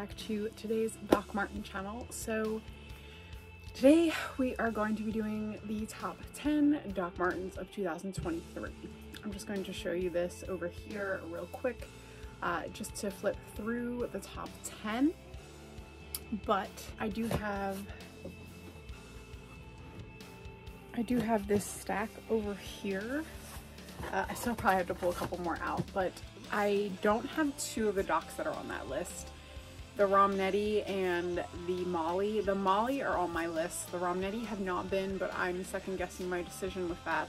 back to today's Doc Martin channel. So today we are going to be doing the top 10 Doc Martens of 2023. I'm just going to show you this over here real quick uh, just to flip through the top 10. But I do have I do have this stack over here. Uh, I still probably have to pull a couple more out, but I don't have two of the docs that are on that list. The Rometty and the Molly. The Molly are on my list. The Rometty have not been, but I'm second guessing my decision with that.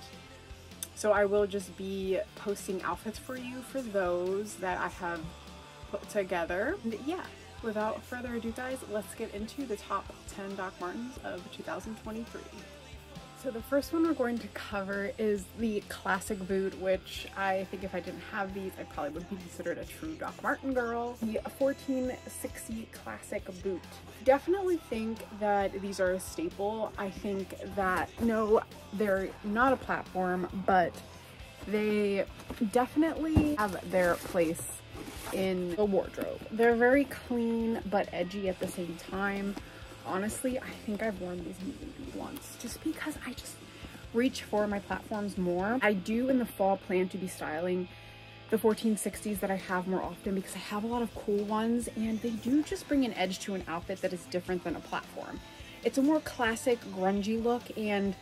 So I will just be posting outfits for you for those that I have put together. And yeah, without further ado guys, let's get into the top 10 Doc Martens of 2023. So the first one we're going to cover is the classic boot, which I think if I didn't have these, I probably would be considered a true Doc Martin girl. The 1460 classic boot. Definitely think that these are a staple. I think that, no, they're not a platform, but they definitely have their place in the wardrobe. They're very clean but edgy at the same time honestly, I think I've worn these maybe once just because I just reach for my platforms more. I do in the fall plan to be styling the 1460s that I have more often because I have a lot of cool ones and they do just bring an edge to an outfit that is different than a platform. It's a more classic grungy look and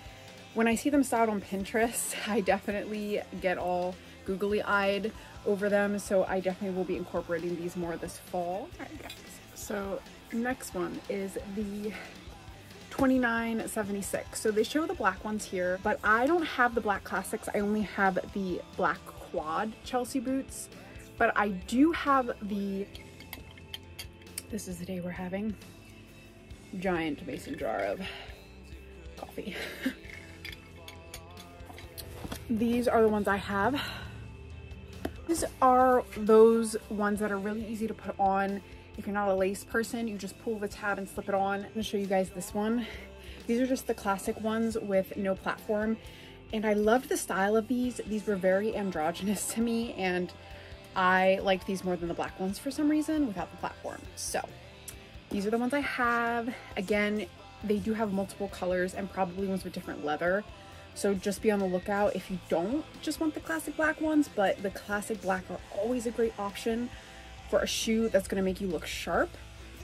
when I see them styled on Pinterest, I definitely get all googly eyed over them. So I definitely will be incorporating these more this fall. All right, guys. So next one is the 2976. So they show the black ones here, but I don't have the black classics. I only have the black quad Chelsea boots, but I do have the, this is the day we're having, giant mason jar of coffee. These are the ones I have. These are those ones that are really easy to put on if you're not a lace person, you just pull the tab and slip it on. I'm gonna show you guys this one. These are just the classic ones with no platform. And I loved the style of these. These were very androgynous to me and I liked these more than the black ones for some reason without the platform. So these are the ones I have. Again, they do have multiple colors and probably ones with different leather. So just be on the lookout if you don't just want the classic black ones, but the classic black are always a great option for a shoe that's gonna make you look sharp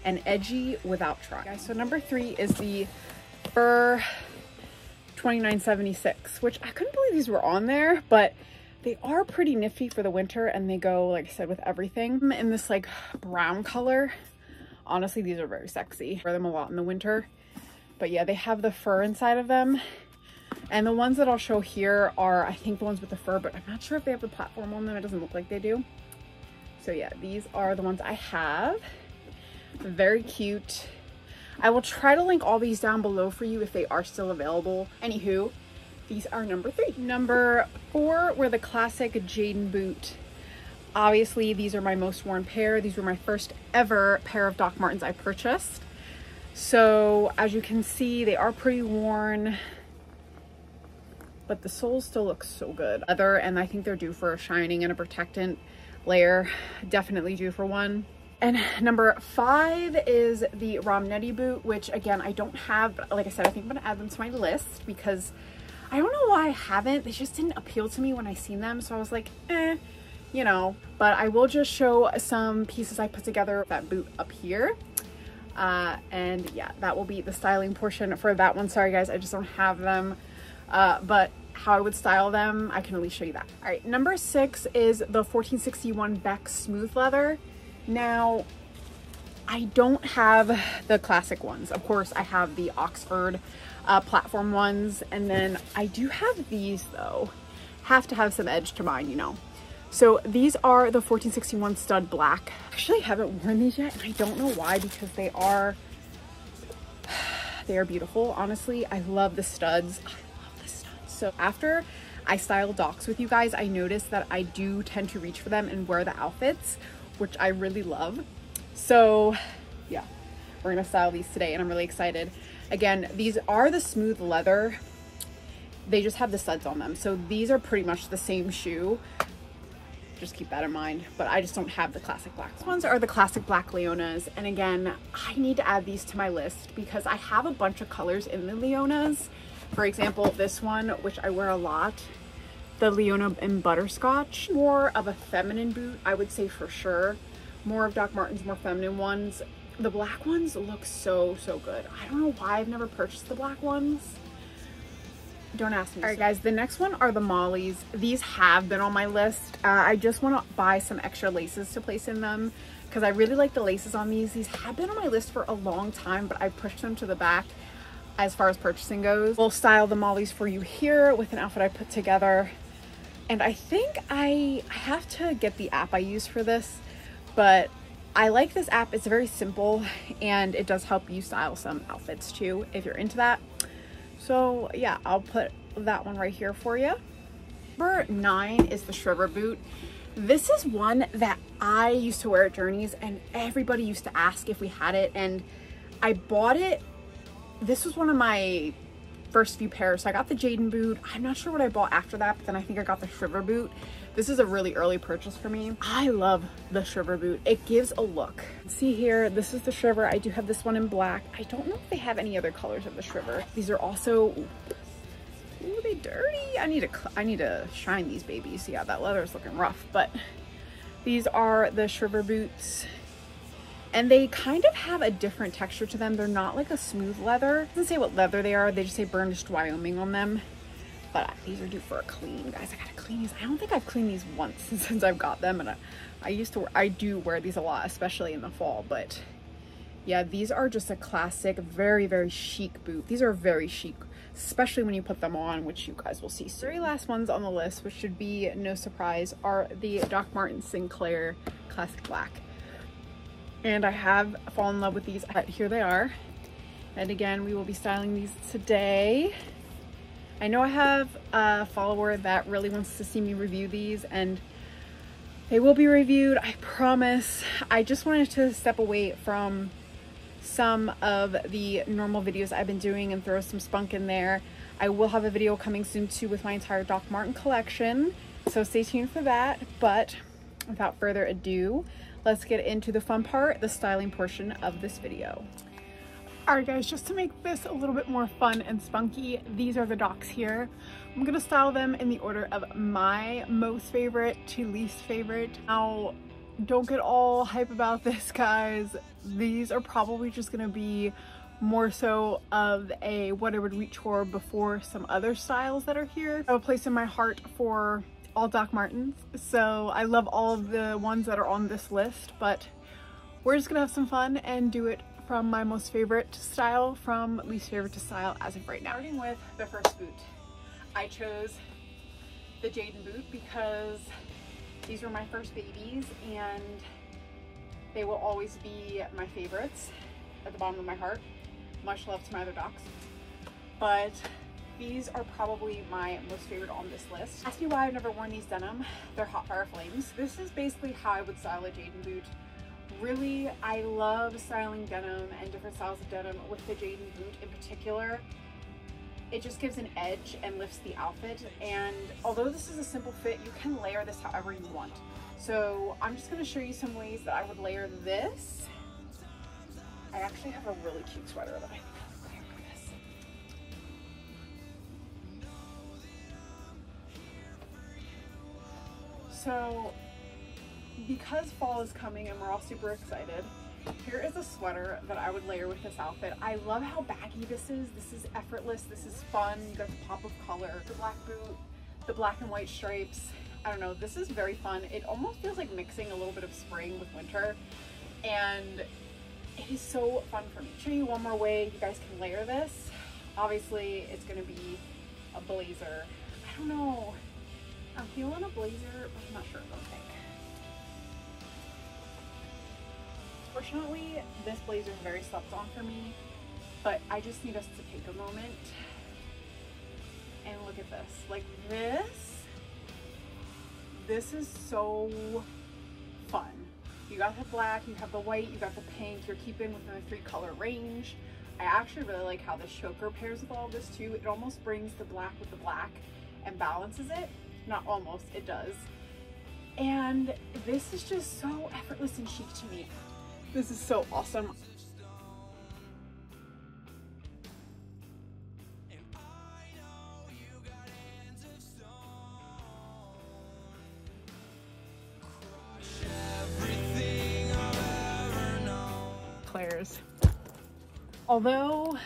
and edgy without trying. Guys, so number three is the Fur 2976, which I couldn't believe these were on there, but they are pretty nifty for the winter and they go, like I said, with everything in this like brown color. Honestly, these are very sexy. Wear them a lot in the winter. But yeah, they have the fur inside of them. And the ones that I'll show here are, I think the ones with the fur, but I'm not sure if they have the platform on them. It doesn't look like they do. So yeah, these are the ones I have. Very cute. I will try to link all these down below for you if they are still available. Anywho, these are number three. Number four were the classic Jadon boot. Obviously, these are my most worn pair. These were my first ever pair of Doc Martens I purchased. So as you can see, they are pretty worn, but the soles still look so good. Leather, and I think they're due for a shining and a protectant layer. Definitely due for one. And number five is the Rometty boot, which again, I don't have, but like I said, I think I'm gonna add them to my list because I don't know why I haven't. They just didn't appeal to me when I seen them. So I was like, eh, you know, but I will just show some pieces I put together that boot up here. Uh, and yeah, that will be the styling portion for that one. Sorry guys, I just don't have them. Uh, but how I would style them, I can at least show you that. All right, number six is the 1461 Bex Smooth Leather. Now, I don't have the classic ones. Of course, I have the Oxford uh, platform ones, and then I do have these though. Have to have some edge to mine, you know. So these are the 1461 Stud Black. Actually, I haven't worn these yet, and I don't know why because they are, they are beautiful. Honestly, I love the studs. So after I style docs with you guys, I noticed that I do tend to reach for them and wear the outfits, which I really love. So yeah, we're gonna style these today and I'm really excited. Again, these are the smooth leather. They just have the studs on them. So these are pretty much the same shoe. just keep that in mind. But I just don't have the classic black ones. ones are the classic black Leonas. And again, I need to add these to my list because I have a bunch of colors in the Leonas. For example, this one, which I wear a lot, the Leona in Butterscotch. More of a feminine boot, I would say for sure. More of Doc Martens, more feminine ones. The black ones look so, so good. I don't know why I've never purchased the black ones. Don't ask me. All right, guys, the next one are the Mollies. These have been on my list. Uh, I just want to buy some extra laces to place in them because I really like the laces on these. These have been on my list for a long time, but I pushed them to the back as far as purchasing goes. We'll style the Mollies for you here with an outfit I put together. And I think I have to get the app I use for this, but I like this app. It's very simple and it does help you style some outfits too if you're into that. So yeah, I'll put that one right here for you. Number nine is the Shriver boot. This is one that I used to wear at Journeys and everybody used to ask if we had it and I bought it. This was one of my first few pairs. So I got the Jadon boot. I'm not sure what I bought after that, but then I think I got the Shriver boot. This is a really early purchase for me. I love the Shriver boot. It gives a look. See here, this is the Shriver. I do have this one in black. I don't know if they have any other colors of the Shriver. These are also, ooh, they dirty. I need to, I need to shine these babies. Yeah, that leather is looking rough, but these are the Shriver boots and they kind of have a different texture to them. They're not like a smooth leather. It doesn't say what leather they are. They just say burnished Wyoming on them. But uh, these are due for a clean, guys. I gotta clean these. I don't think I've cleaned these once since I've got them. And I, I used to, I do wear these a lot, especially in the fall. But yeah, these are just a classic, very, very chic boot. These are very chic, especially when you put them on, which you guys will see. Three last ones on the list, which should be no surprise, are the Doc Martin Sinclair Classic Black and I have fallen in love with these. But here they are. And again, we will be styling these today. I know I have a follower that really wants to see me review these and they will be reviewed, I promise. I just wanted to step away from some of the normal videos I've been doing and throw some spunk in there. I will have a video coming soon too with my entire Doc Martin collection, so stay tuned for that. But without further ado, let's get into the fun part, the styling portion of this video. Alright guys, just to make this a little bit more fun and spunky, these are the docs here. I'm gonna style them in the order of my most favorite to least favorite. Now, don't get all hype about this guys. These are probably just gonna be more so of a what I would reach for before some other styles that are here. I have a place in my heart for all Doc Martens. So I love all the ones that are on this list, but we're just gonna have some fun and do it from my most favorite style from least favorite to style as of right now. Starting with the first boot. I chose the Jadon boot because these were my first babies and they will always be my favorites at the bottom of my heart. Much love to my other docs. But these are probably my most favorite on this list. Ask me why I've never worn these denim. They're Hot Fire Flames. This is basically how I would style a Jadon boot. Really, I love styling denim and different styles of denim with the Jadon boot in particular. It just gives an edge and lifts the outfit. And although this is a simple fit, you can layer this however you want. So I'm just gonna show you some ways that I would layer this. I actually have a really cute sweater that I So because fall is coming and we're all super excited, here is a sweater that I would layer with this outfit. I love how baggy this is. This is effortless. This is fun. You got the pop of color, the black boot, the black and white stripes. I don't know. This is very fun. It almost feels like mixing a little bit of spring with winter. And it is so fun for me. Show you one more way you guys can layer this. Obviously, it's going to be a blazer. I don't know. I'm feeling a blazer, but I'm not sure what I think. Fortunately, this blazer is very slept on for me, but I just need us to take a moment and look at this. Like this, this is so fun. You got the black, you have the white, you got the pink, you're keeping within the three color range. I actually really like how the choker pairs with all this too. It almost brings the black with the black and balances it not almost, it does. And this is just so effortless and chic to me. This is so awesome. Claire's. Although,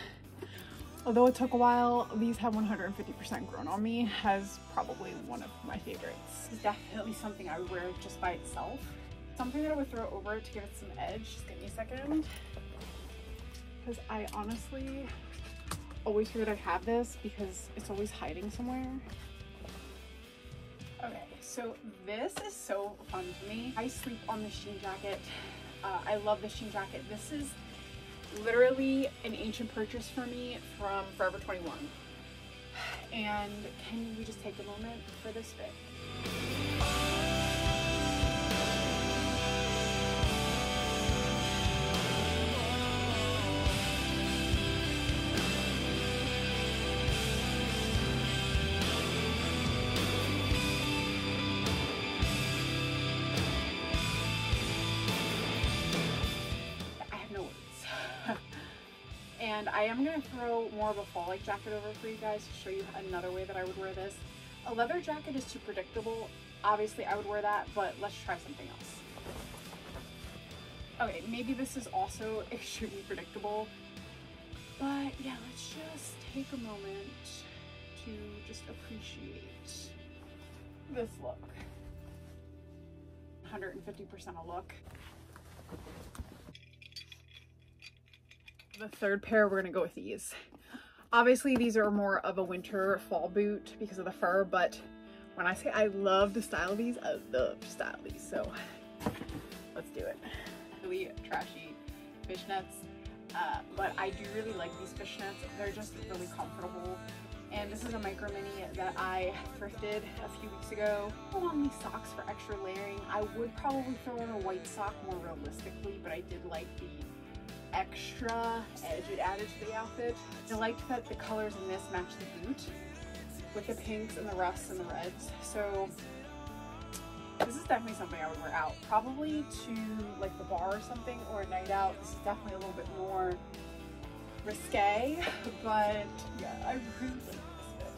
although it took a while, these have 150% grown on me has probably one of my favorites. It's definitely something I would wear just by itself. Something that I would throw over to give it some edge. Just give me a second. Because I honestly always figured I'd have this because it's always hiding somewhere. Okay, so this is so fun to me. I sleep on the Shein jacket. Uh, I love the Shein jacket. This is literally an ancient purchase for me from Forever 21. And can we just take a moment for this fit? And I am to throw more of a fall-like jacket over for you guys to show you another way that I would wear this. A leather jacket is too predictable. Obviously, I would wear that, but let's try something else. Okay, maybe this is also extremely predictable, but yeah, let's just take a moment to just appreciate this look. 150% a look. The third pair, we're gonna go with these. Obviously, these are more of a winter fall boot because of the fur, but when I say I love the style of these, I love to style these, so let's do it. Really trashy fishnets, uh, but I do really like these fishnets. They're just really comfortable. And this is a micro mini that I thrifted a few weeks ago. On these socks for extra layering. I would probably throw in a white sock more realistically, but I did like the extra edge it added to the outfit. I liked that the colors in this match the boot with the pinks and the rusts and the reds. So this is definitely something I would wear out. Probably to like the bar or something or a night out. This is definitely a little bit more risque, but yeah, I really like this fit.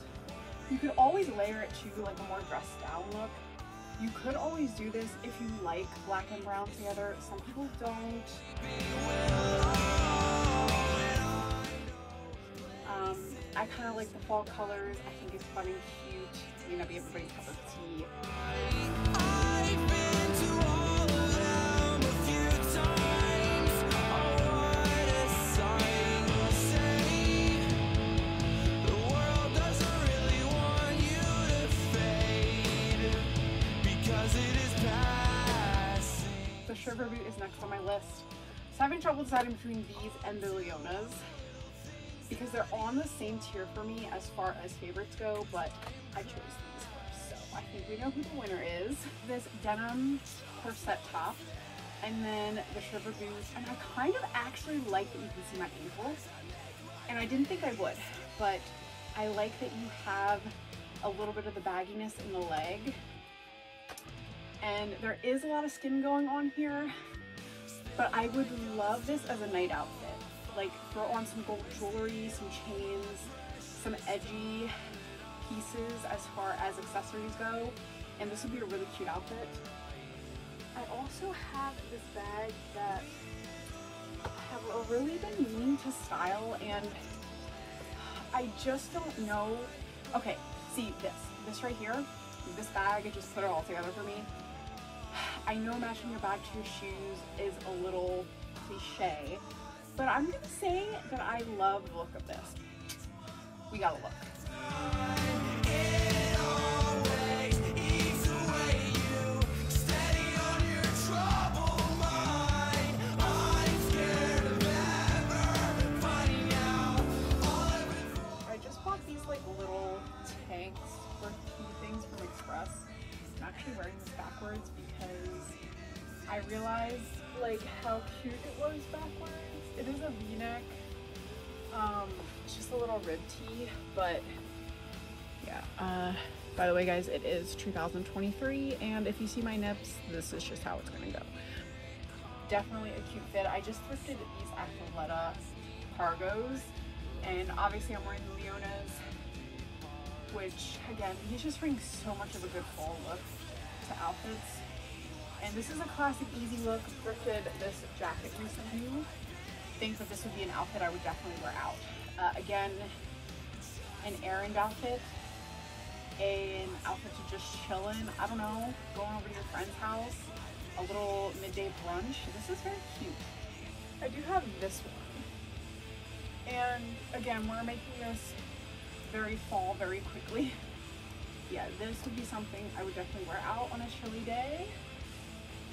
You could always layer it to like a more dressed down look. You could always do this if you like black and brown together. Some people don't. Um, I kind of like the fall colors. I think it's fun and cute. Be everybody's cup of tea. List. So having trouble deciding between these and the Leonas because they're on the same tier for me as far as favorites go, but I chose these first. So I think we know who the winner is. This denim corset top and then the Shriver boots. And I kind of actually like that you can see my ankles. And I didn't think I would, but I like that you have a little bit of the bagginess in the leg. And there is a lot of skin going on here, but I would love this as a night outfit. Like throw on some gold jewelry, some chains, some edgy pieces as far as accessories go. And this would be a really cute outfit. I also have this bag that I have really been meaning to style and I just don't know. Okay, see this, this right here, this bag, I just put it all together for me. I know matching your bag to your shoes is a little cliche, but I'm gonna say that I love the look of this. We gotta look. I just bought these like little tanks for things from Express. I'm actually wearing this backwards because I realized like how cute it was backwards. It is a v-neck. Um, it's just a little rib tee, but yeah, uh, By the way, guys, it is 2023, and if you see my nips, this is just how it's gonna go. Definitely a cute fit. I just thrifted these Athleta cargos, and obviously I'm wearing the Leonas, which again, these just bring so much of a good fall look to outfits. And this is a classic easy look. Thrifted this jacket recently. Think that this would be an outfit I would definitely wear out. Uh, again, an errand outfit, an outfit to just chill in. I don't know, going over to your friend's house, a little midday brunch. This is very cute. I do have this one. And again, we're making this very fall very quickly. Yeah, this would be something I would definitely wear out on a chilly day.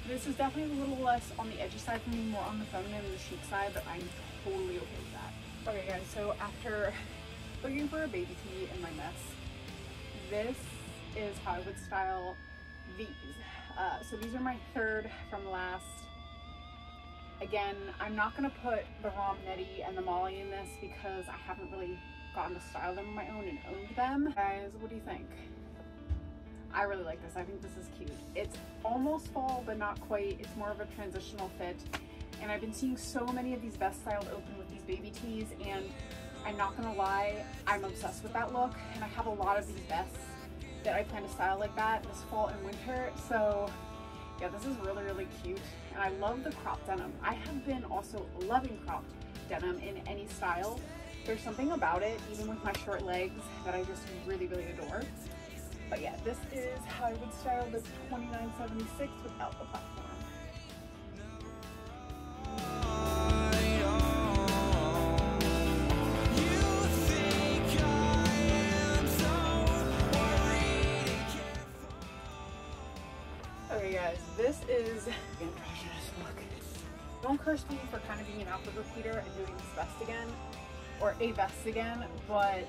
This is definitely a little less on the edgy side for me, more on the feminine and the chic side, but I'm totally okay with that. Okay guys, so after looking for a baby tee in my mess, this is how I would style these. Uh, so these are my third from last. Again, I'm not gonna put the Rometty and the Molly in this because I haven't really gotten to style them on my own and owned them. Guys, what do you think? I really like this. I think this is cute. It's almost fall, but not quite. It's more of a transitional fit. And I've been seeing so many of these best styled open with these baby tees and I'm not gonna lie, I'm obsessed with that look and I have a lot of these vests that I plan to style like that this fall and winter. So yeah, this is really, really cute. And I love the crop denim. I have been also loving crop denim in any style. There's something about it, even with my short legs, that I just really, really adore. But yeah, this is how I would style this 2976 without the platform. Okay guys, this is androgynous look. Don't curse me for kind of being an outfit repeater and doing this vest again, or a vest again, but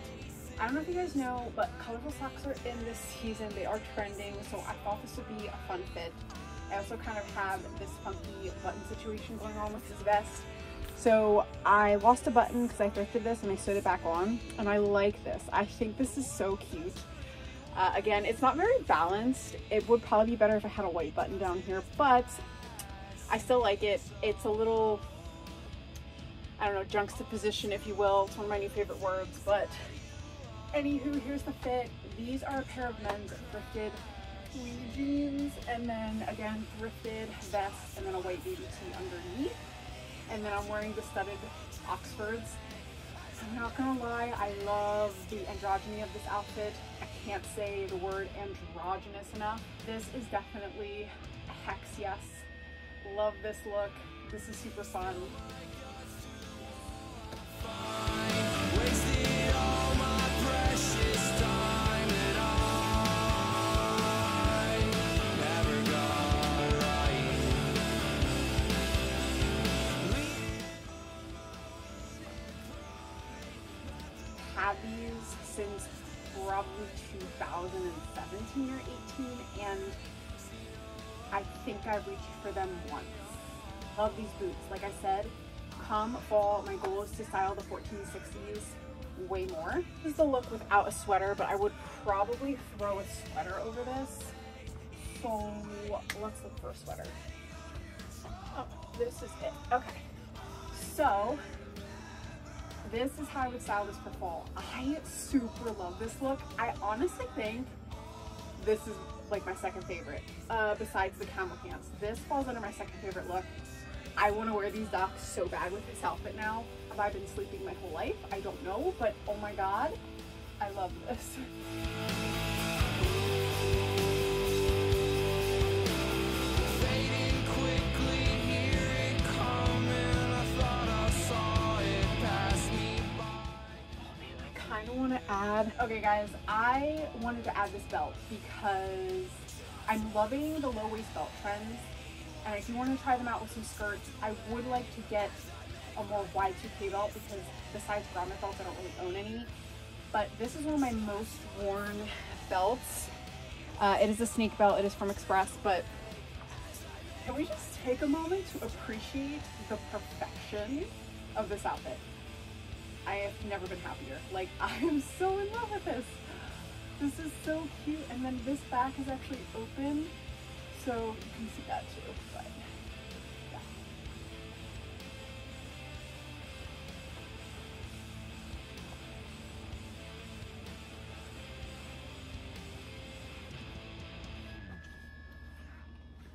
I don't know if you guys know, but colorful socks are in this season. They are trending, so I thought this would be a fun fit. I also kind of have this funky button situation going on with this vest. So I lost a button because I thrifted this and I sewed it back on, and I like this. I think this is so cute. Uh, again, it's not very balanced. It would probably be better if I had a white button down here, but I still like it. It's a little, I don't know, juxtaposition, if you will. It's one of my new favorite words, but Anywho, here's the fit. These are a pair of men's thrifted jeans, and then again, thrifted vest, and then a white baby tee underneath. And then I'm wearing the studded Oxfords. I'm not gonna lie, I love the androgyny of this outfit. I can't say the word androgynous enough. This is definitely a hex yes. Love this look. This is super fun. 2017 or 18 and I think I've reached for them once. Love these boots. Like I said, come fall, my goal is to style the 1460s way more. This is the look without a sweater, but I would probably throw a sweater over this. So let's look for a sweater. Oh, this is it. Okay. So this is how I would style this for fall. I super love this look. I honestly think this is like my second favorite, uh, besides the camel pants. This falls under my second favorite look. I want to wear these docs so bad with this outfit now. Have I been sleeping my whole life? I don't know, but oh my god, I love this. add, okay guys, I wanted to add this belt because I'm loving the low waist belt trends and I do want to try them out with some skirts. I would like to get a more Y2K belt because besides grommet belts, I don't really own any. But this is one of my most worn belts. Uh, it is a snake belt, it is from Express, but can we just take a moment to appreciate the perfection of this outfit? I have never been happier. Like, I am so in love with this. This is so cute. And then this back is actually open. So you can see that too. But yeah.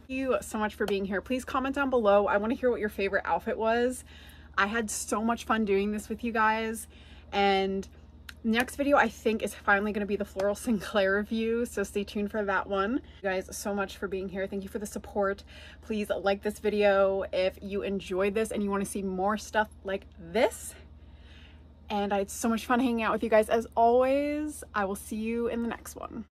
Thank you so much for being here. Please comment down below. I want to hear what your favorite outfit was. I had so much fun doing this with you guys and next video I think is finally going to be the Floral Sinclair review so stay tuned for that one. You guys so much for being here. Thank you for the support. Please like this video if you enjoyed this and you want to see more stuff like this. And I had so much fun hanging out with you guys as always. I will see you in the next one.